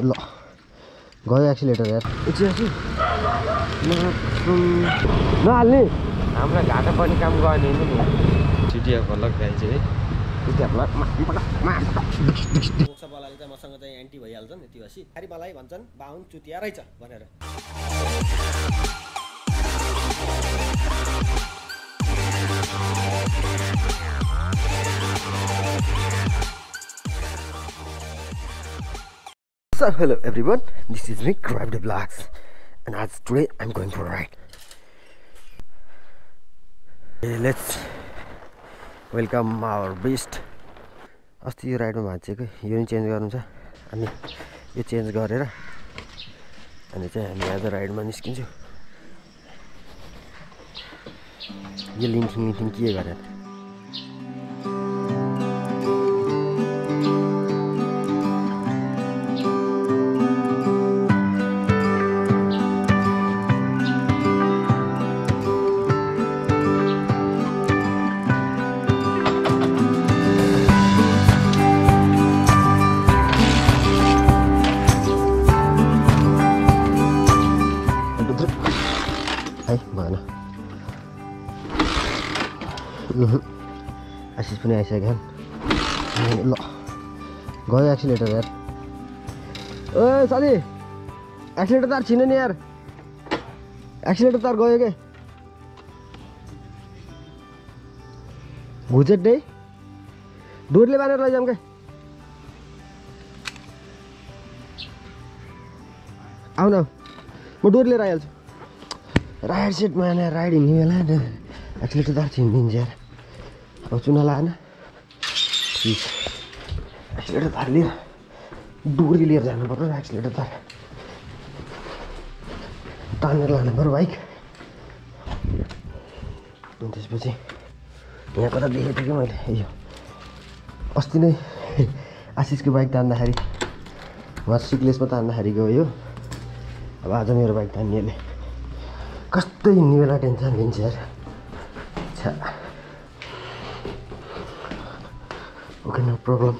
ल। गयो एक्सिलेटर यार। एकछिन नहाल्ने। हामीलाई घाटा पनि काम गर्ने नि छिटिया फलक गाई चाहिँ मोक्सवालाले चाहिँ मसँग चाहिँ एन्टी भइहाल्छन् यति खारि मलाई भन्छन् बाहुन चुतिया रहेछ भनेर। So hello everyone, this is me, Grab the Blocks, and as today I'm going for a ride. Okay, let's welcome our beast. अस्ति यो राइडमा भाँचेको यो नि चेन्ज गर्नु छ अनि यो चेन्ज गरेर अनि चाहिँ हामी आज राइडमा निस्किन्छौँ यो लिन्थिङ लिन्थिङ के गरेर है भएन। आशिष पनि आइसक्यो ल गयो एक्सिलेटर यार। ओ साथी एक्सिलेटर तार छिन नि यार। एक्सिलेटर तार गयो के? घुचेट नै? डोरले बाँधेर लैजाऊँ के? आऊ न म डोर लिएर आइहाल्छु राइड सेट माने राइड हिँड्ने बेला एक्सिलेटर तार छिनिदिन्छ यार अब चुना लाएन ठिक एक्सिलेटर लिएर डोरी लिएर जानु पर्यो एक्सिलेटर तार तानेर लानु पऱ्यो बाइक अनि त्यसपछि यहाँ कता देखेको थिएँ कि मैले यो अस्ति नै आशिषको बाइक तान्दाखेरि उहाँ सिक्लेसमा तान्दाखेरि गयो अब आज मेरो बाइक तान्नेले कस्तो हिँड्ने बेला टेन्सन लिन्छ छा ओके नो प्रब्लम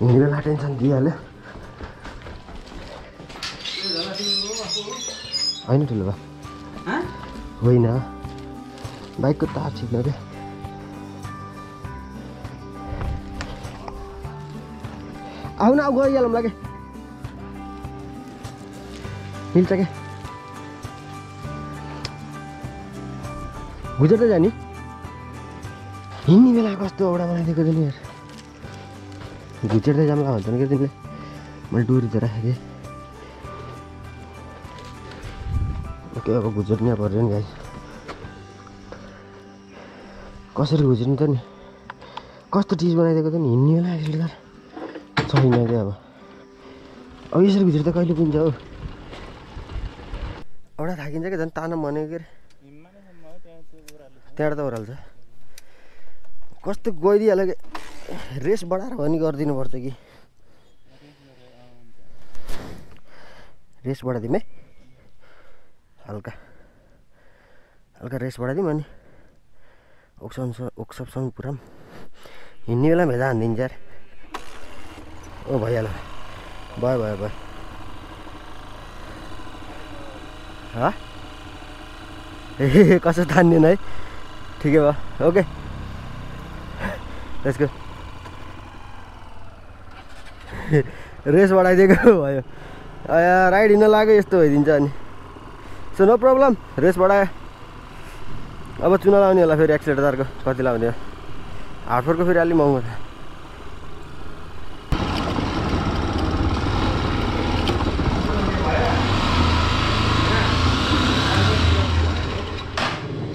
हिँड्ने बेला टेन्सन दिइहाल्यो। होइन ठुलो बा। होइन। बाइकको तार छिप्न क्या आउन आऊ गइहालौँ लाग्यो मिल्छ क्या गुजर त जाने हिँड्ने बेला कस्तो औडा बनाइदिएको थियो नि यार घुचेर्दै जाम्ला भन्छ नि क्या तिमीले मैले डोरी त राखेको थिएँ ओके अब घुचेर्ने पऱ्यो नि गाई कसरी घुचेर्ने त नि कस्तो चिज बनाइदिएको थियो नि हिँड्ने बेला एक्सिलेटर छैन क्या अब अब यसरी घुचेर त कहिले पुग्छ हौ औडा थाकिन्छ क्या झन् तान भनेको के अरे त्यहाँबाट त ओह्राल्छ कस्तो गइदिइहाल्यो कि? रेस बढाएर भनी गरिदिनु पर्छ कि? रेस बढाइदिउँ है। हल्का। हल्का रेस बढाइदिउँ अनि ओक्समसम्म ओक्सपसम्म पुऱ्याऊँ हिँड्ने बेला भेजा हानिदिन्छ यार ओ भइहाल्यो। भयो भयो भयो। ए कसो तान्दैन है? ठिकै भयो ओके त्यसको रेस बढाइदिएको भयो राइड हिँड्न लाग्यो यस्तो भइदिन्छ अनि। सो नो प्रब्लम रेस बढायो अब चुना लाउने होला फेरि एक्सिलेटर तारको कति लाउने हार्डफोरको फेरि अलिक महँगो छ।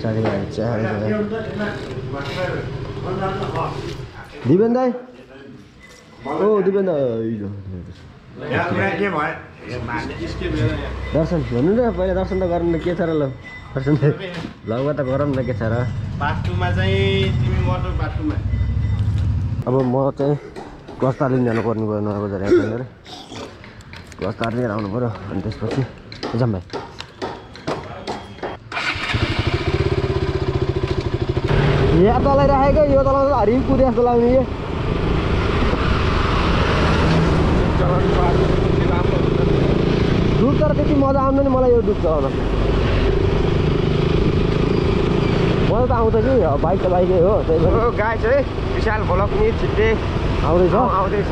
साढे दिपेन दाई? ओ दिपेन दर्शन भन्नु न पहिला दर्शन त गर्नु न के छ र ल? दर्शन लगमा त गरौँ न के छ र? अब म चाहिँ गस तालिन जानु पर्ने भयो नयाँ बजार लिएर आउनु पऱ्यो अनि त्यसपछि जाऊँ भाइ। यहाँ तलै राखेको यो तल हरि कुदे जस्तो लाग्ने यो यति मजा आउँदैन मलाई यो दुख्छ होला मलाई त आउँछ कि बाइक त बाइकै हो त्यही भएर गाई चाहिँ विशाल भ्लग नि छिट्टै आउँदैछ आउँदैछ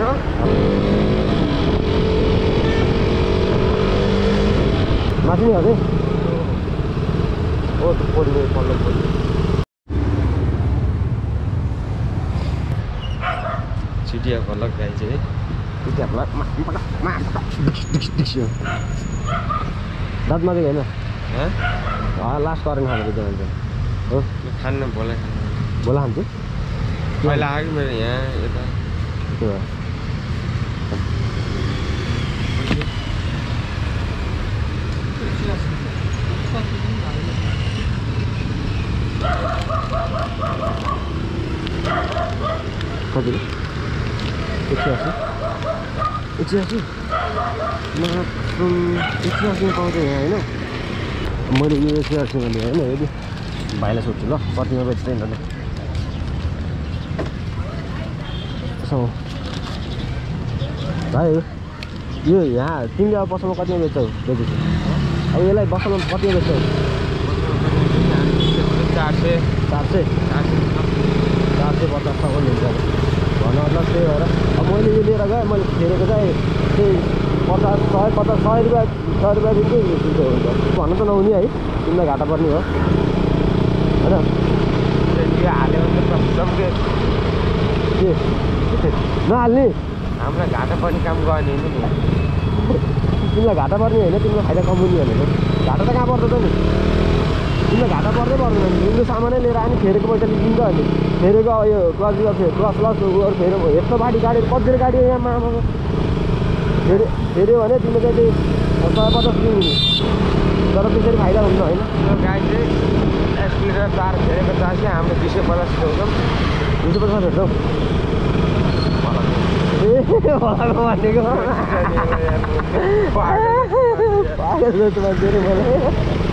माथि नै हजुर ओ गयो पल्लो छिटिया भ्लग गाई चाहिँ दाँत मात्रै होइन हँ लास्ट करेन्ट खानु भन्छ हो खान्न भोलै खान्न बोला खान्छु पहिला आयो कि मेरो यहाँ यता कति सय असी मासुम एक सय असीमा पाउँछ यहाँ होइन मैले यो सय असीमा लिएँ होइन यदि भाइलाई सोध्छु ल कतिमा बेच्दैन ल यसो भाइ यो यहाँ तिमीले अब पसलमा कतिमा बेच्छौ बेचेपछि अब यसलाई बसलमा कतिमा बेच्छौ चार सय चार सय चार सय चार सय पचाससम्म हुन्छ भन्नु मतलब त्यही मैले गएँ मैले फेरेको चाहिँ त्यही पचास सय पचास सय रुपियाँ सय रुपियाँ दिन्छु हुन्छ भन्नु त नहुने है तिमीलाई घाटा पर्ने हो होइन हाल्यो भने के नहाल्ने हामीलाई घाटा पर्ने काम गर्ने नि तिमीलाई घाटा पर्ने होइन तिमीलाई फाइदा कमाउने भनेको घाटा त कहाँ पर्छ त नि तिमीलाई घाटा पर्दै पर्दैन। नि तिमीले सामानै लिएर आने फेरेको पैसा लिन्छ अनि फेरेको यो फे क्लच लस अरू फेऱ्यो यस्तो बाटी गाडी कति गाडी यहाँ मामा? फेरि फेऱ्यो भने तिमीले चाहिँ त्यही सय पचास दिनु। तर त्यसरी फाइदा हुन्छ होइन। यो गाई चाहिँ एसपिलेटर तार फेरेको चार सय हामीले दुई सय पचास ल्याउँछौँ दुई सय पचास भेट्छौ भनेको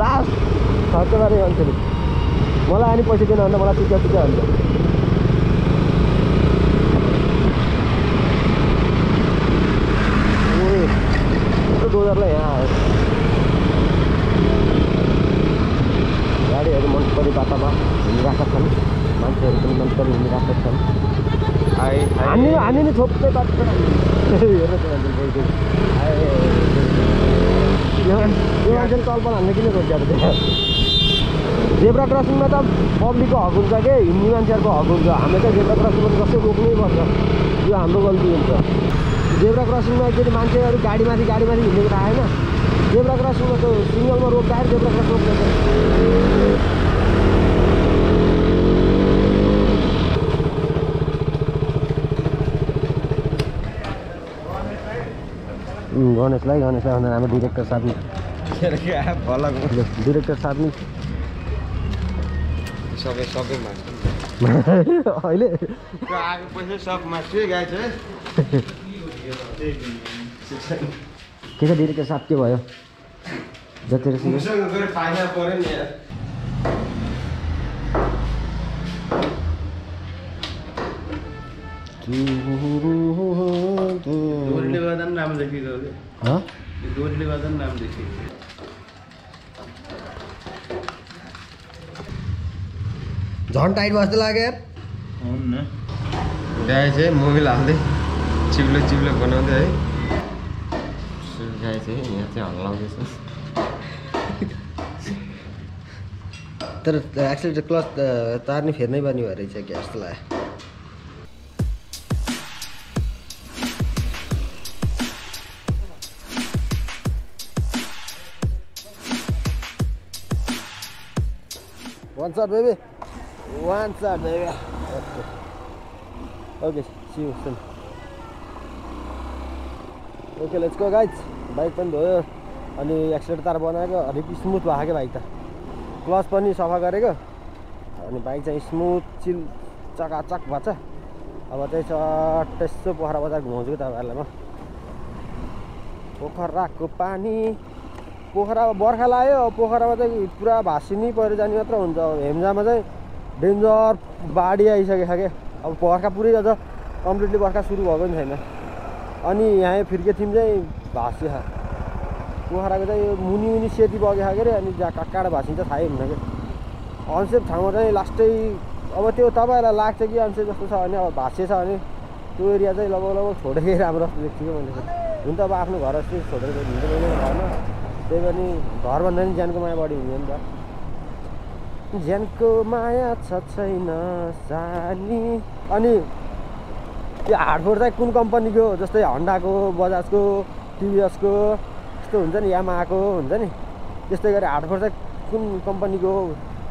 लास्ट खर्च गरे मान्छे नि। मलाई अनि पैसा दिनु भन्दा मलाई टिका टिका हुन्छ। ए यस्तो डोजरलाई यहाँ आयो। गाडीहरू मन परी बाटामा हिँडिरहेका छन्। मान्छेहरू पनि मन परी हिँडिरहेका छन्। हामी हामी नि थोप्दै बाटो हेर्नु यो हाल्ने किन खोज्छ जेब्रा क्रसिङमा त पब्लिकको हक हुन्छ कि हिँड्ने मान्छेहरूको हक हुन्छ हामीले चाहिँ जेब्रा क्रसिङमा जस्तो रोक्नै पर्छ यो हाम्रो गल्ती हुन्छ जेब्रा क्रसिङमा एकचोटि मान्छेहरू गाडीमाथि गाडीमाथि हिँडेको थाहा होइन जेब्रा क्रसिङमा त सिङ्गलमा रोक्दाखेरि जेब्रा क्रस गणेशलाई गणेशलाई भन्दा हाम्रो डिरेक्टर भलक डिरेक्टर माग्छ अहिले? के छ डिरेक्टर साहब के भयो? जति राम्रो देखिएको झन् टाइट बस्दै लाग्यो गाई चाहिँ मोबिल हाल्दै चिप्लो चिप्लो बनाउँदै है गाई चाहिँ यहाँ चाहिँ हल्लाउँदैछ तर एक्सिलेटर क्लच तार नि फेर्नै पर्ने भएर रहेछ क्या जस्तो लाग्यो One shot, baby. One shot, baby. Okay. Okay, see you soon. Okay let's go guys bike पनि भयो अनि एक्सिलेटर तार बनाएको अलिक स्मुथ भएको क्या बाइक त क्लच पनि सफा गरेको अनि बाइक चाहिँ स्मुथ चिल चकाचक भएको छ अब चाहिँ चट्ट यसो पोखरा बजार घुमाउँछु कि तपाईँहरूलाई म पोखराको पानी पोखरा बर्खा लाग्यो पोखरामा चाहिँ पुरा भासिनी पहिरो जाने मात्र हुन्छ। अब हेम्जामा चाहिँ डेन्जर बाढी आइसकेको छ क्या अब बर्खा पुरै अझ कम्प्लिटली बर्खा सुरु भएको पनि छैन। अनि यहाँ फिर्के थिम चाहिँ भाँच्यो खा पोखराको चाहिँ मुनि मुनि सेती बगेको अरे अनि जहाँ काँडा भाँचिन्छ थाहै हुन्न कि। अनसेप ठाउँमा चाहिँ लास्टै अब त्यो तपाईँहरूलाई लाग्छ कि अनसेप जस्तो छ भने अब भाँचिएछ भने त्यो एरिया चाहिँ लगभग लगभग छोडेकै राम्रो जस्तो देख्छु कि मैले हुन अब आफ्नो घर जस्तै छोडेर हुन्छ त्यही पनि घरभन्दा पनि ज्यानको माया बढी हुने हो नि त। ज्यानको माया छ छैन सानी अनि त्यो हार्डबोर्ड चाहिँ कुन कम्पनीको जस्तै हन्डाको बजाजको टिभिएसको यस्तो हुन्छ नि यामाको हुन्छ नि। त्यस्तै गरी हार्डबोर्ड चाहिँ कुन कम्पनीको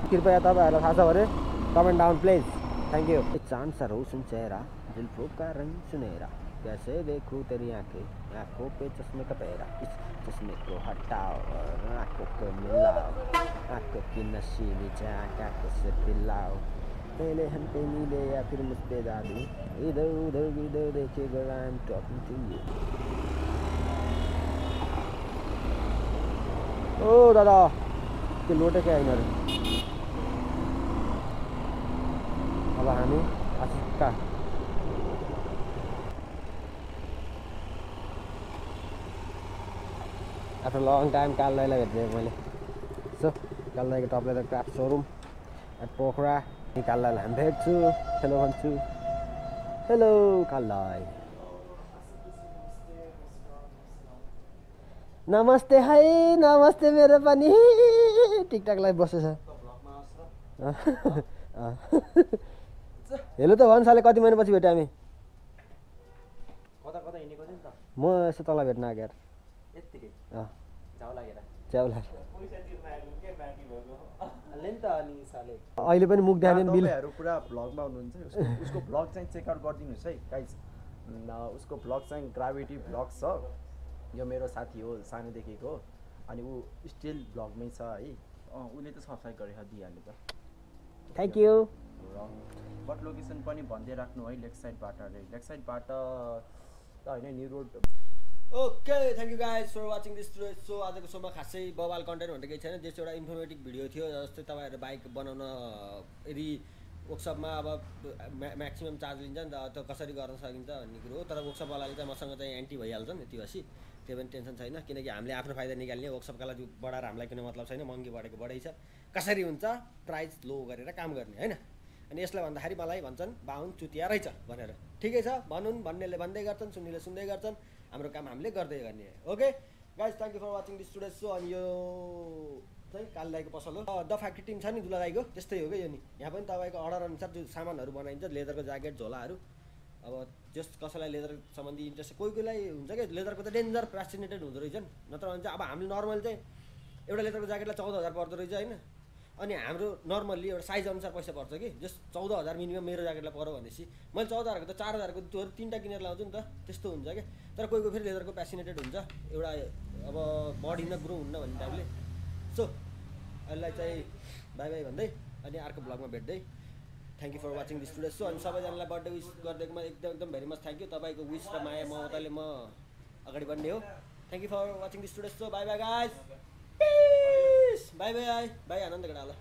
कृपया तपाईँहरूलाई थाहा छ भने comment down please thank you चांद सा रोशन चेहरा जुल्फों का रंग सुनहरा कैसे देखूँ तेरी आँखें? आँखों पे चश्मे का पहरा। इस चश्मे को हटाओ और आँखों को मिलाओ। आँखों की नशीली झाँक आँखों से पिलाओ। पहले हम पे मिले या फिर मुझ पे जादू इधर, उधर, इधर देखे girl I'm talking to you ओ, दादा त्यो लोटे क्या अरे अब हामी आशिष आफ्टर लङ टाइम काल दाइलाई भेटिदिएको मैले सो काल दाइको top leather craft showroom at Pokhara अनि काल दाइलाई हामी भेट्छु हेलो भन्छु हेलो काल दाई नमस्ते है नमस्ते मेरो पनि टिकटक लाइभ बसेछ हेलो त भन् साले कति महिनापछि भेट्यो हामी त म यसो तल भेट्न आएको यार अहिले पनि मुख तपाईँहरू पुरा भ्लगमा हुनुहुन्छ उसको उसको भ्लग चाहिँ चेकआउट गरिदिनुहोस् है गाइज उसको भ्लग चाहिँ ग्राभिटी भ्लग छ यो मेरो साथी हो सानोदेखिको अनि ऊ स्टिल भ्लगमै छ है। अँ उसले त सब्सक्राइब गरेर दिइहाल्यो त। थ्याङ्क यू र बट लोकेसन पनि भन्दै राख्नु है लेग साइडबाट अरे लेग साइडबाट त होइन New Road okay thank you guys for watching this so आजको सोमा खासै बवाल कन्टेन्ट भनेर केही छैन। जस्तो एउटा इन्फर्मेटिभ भिडियो थियो जस्तै तपाईँहरू बाइक बनाउन यदि वर्कसपमा अब म्या म्याक्सिमम् चार्ज लिन्छ नि त त्यो कसरी गर्न सकिन्छ भन्ने कुरो हो। तर वर्कसपवालाले चाहिँ मसँग चाहिँ एन्टी भइहाल्छन् यति भएपछि त्यो पनि टेन्सन छैन किनकि हामीले आफ्नो फाइदा निकाल्ने वर्कसपका लागि बढाएर हामीलाई कुनै मतलब छैन महँगी बढेको बढै छ कसरी हुन्छ? प्राइस लो गरेर काम गर्ने होइन? अनि यसलाई भन्दाखेरि मलाई भन्छन् बाहुन चुतिया रहेछ भनेर। ठिकै छ भनुन् भन्नेले भन्दै गर्छन् सुन्नेले सुन्दै गर्छन्। हाम्रो काम हामीले गर्दै गर्ने। Okay guys thank you for watching this today so अनि यो चाहिँ काल दाईको पसल हो। द फ्याक्ट्री टिम छ नि दुला त्यस्तै हो क्या यो नि। यहाँ पनि तपाईँको अर्डर अनुसार जो सामानहरू बनाइन्छ लेदरको ज्याकेट झोलाहरू। अब जस कसैलाई लेदर सम्बन्धी इन्ट्रेस्ट कोही कोहीलाई हुन्छ क्या लेदरको त डेन्जर प्यासिनेटेड हुँदो रहेछ नि। नत्र भने चाहिँ अब हामीले नर्मल चाहिँ एउटा लेदरको ज्याकेटलाई चौध हजार पर्दो रहेछ होइन? अनि हाम्रो नर्मल्ली एउटा साइज अनुसार पैसा पर्छ कि? जस चौध हजार मिनिमम मेरो ज्याकेटलाई पऱ्यो भनेपछि मैले चौध हजारको त चार हजारको त्योहरू तिनवटा किनेर लाउँछु नि त त्यस्तो हुन्छ क्या। तर कोही कोही फेरि लेदरको प्यासिनेटेड हुन्छ एउटा अब बढिन ग्रो हुन्न भन्ने टाइपले सो यसलाई चाहिँ बाई बाई भन्दै अनि अर्को ब्लगमा भेट्दै। Thank you for watching this today so अनि सबैजनालाई बर्थडे विस गरिदिएकोमा एकदम एकदम भेरी मच थ्याङ्क यू तपाईँको विस र माया ममताले म अगाडि बढ्ने हो। Thank you for watching this today so bye bye bye bye bye Anand bye